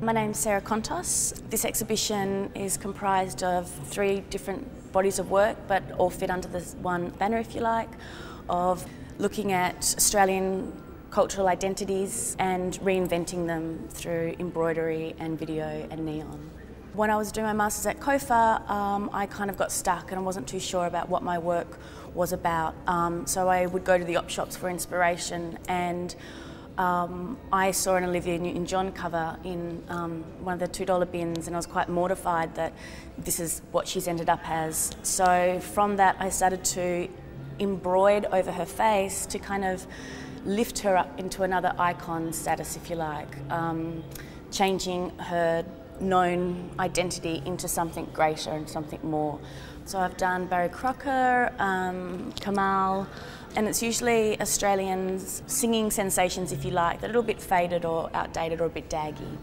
My name's Sarah Contos. This exhibition is comprised of three different bodies of work, but all fit under this one banner, if you like, of looking at Australian cultural identities and reinventing them through embroidery and video and neon. When I was doing my masters at COFA, um, I kind of got stuck and I wasn't too sure about what my work was about. Um, so I would go to the op shops for inspiration and um, I saw an Olivia Newton-John cover in um, one of the $2 bins and I was quite mortified that this is what she's ended up as. So from that I started to embroid over her face to kind of lift her up into another icon status, if you like, um, changing her known identity into something greater and something more. So I've done Barry Crocker, um, Kamahl, and it's usually Australians singing sensations, if you like, that are a little bit faded or outdated or a bit daggy.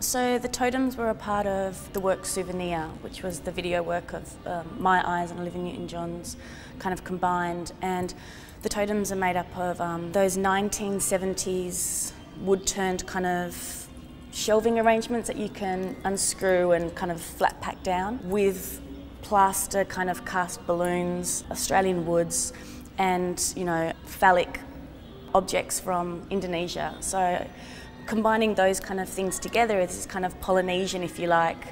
So the totems were a part of the work Souvenir, which was the video work of um, My Eyes and Olivia Newton-John's kind of combined. And the totems are made up of um, those 1970s wood-turned kind of shelving arrangements that you can unscrew and kind of flat pack down with plaster kind of cast balloons, Australian woods, and you know phallic objects from Indonesia. So combining those kind of things together is this kind of Polynesian, if you like,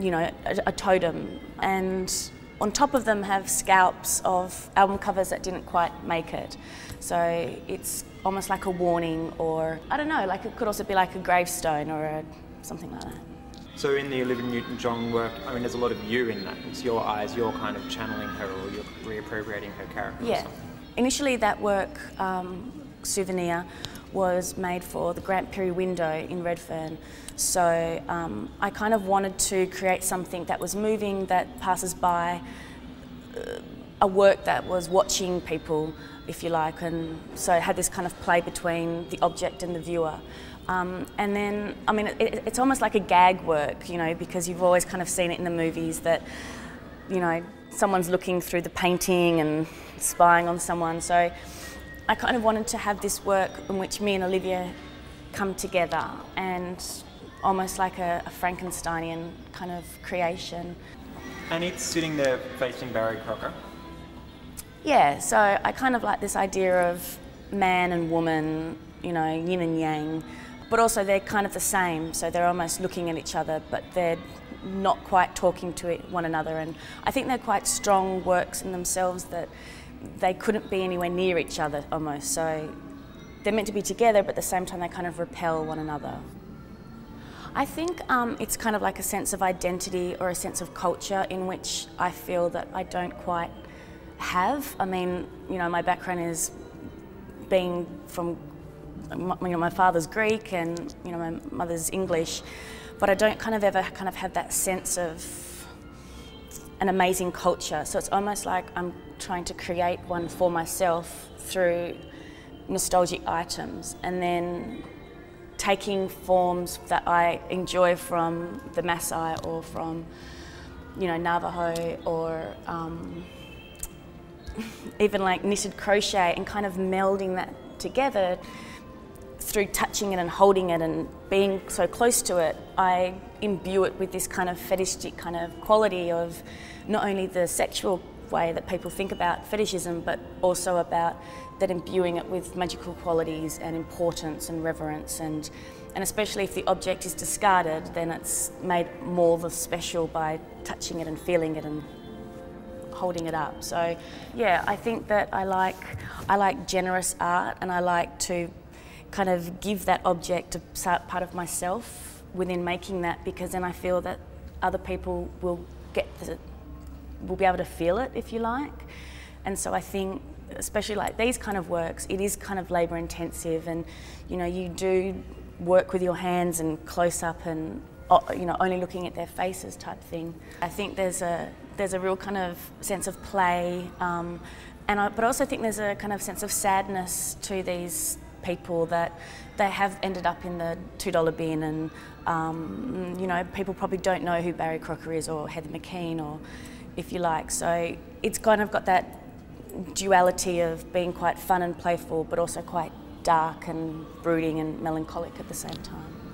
you know, a, a totem. And on top of them have scalps of album covers that didn't quite make it. So it's almost like a warning or, I don't know, like it could also be like a gravestone or a, something like that. So in the Olivia Newton-John work, I mean, there's a lot of you in that. It's your eyes, you're kind of channeling her or you're reappropriating her character yeah. Initially that work, um, Souvenir, was made for the Grant Pirrie window in Redfern. So um, I kind of wanted to create something that was moving, that passes by, uh, a work that was watching people, if you like, and so it had this kind of play between the object and the viewer. Um, and then, I mean, it, it's almost like a gag work, you know, because you've always kind of seen it in the movies that, you know, someone's looking through the painting and spying on someone. So I kind of wanted to have this work in which me and Olivia come together and almost like a, a Frankensteinian kind of creation. And it's sitting there facing Barry Crocker? Yeah, so I kind of like this idea of man and woman, you know, yin and yang, but also they're kind of the same, so they're almost looking at each other, but they're not quite talking to one another. And I think they're quite strong works in themselves that they couldn't be anywhere near each other almost. So they're meant to be together, but at the same time they kind of repel one another. I think um, it's kind of like a sense of identity or a sense of culture in which I feel that I don't quite have. I mean, you know, my background is being from, you know, my father's Greek and, you know, my mother's English, but I don't kind of ever kind of have that sense of an amazing culture. So it's almost like I'm trying to create one for myself through nostalgic items and then taking forms that I enjoy from the Maasai or from, you know, Navajo or um, even like knitted crochet and kind of melding that together through touching it and holding it and being so close to it, I imbue it with this kind of fetishistic kind of quality of not only the sexual way that people think about fetishism, but also about that imbuing it with magical qualities and importance and reverence and and especially if the object is discarded, then it's made more the special by touching it and feeling it and holding it up. So yeah, I think that I like I like generous art and I like to kind of give that object a part of myself within making that because then I feel that other people will get the, will be able to feel it if you like. And so I think especially like these kind of works, it is kind of labour intensive and you know you do work with your hands and close up and you know only looking at their faces type thing. I think there's a there's a real kind of sense of play um, and I, but I also think there's a kind of sense of sadness to these people that they have ended up in the $2 bin and um, you know people probably don't know who Barry Crocker is or Heather McKean or if you like so it's kind of got that duality of being quite fun and playful but also quite dark and brooding and melancholic at the same time.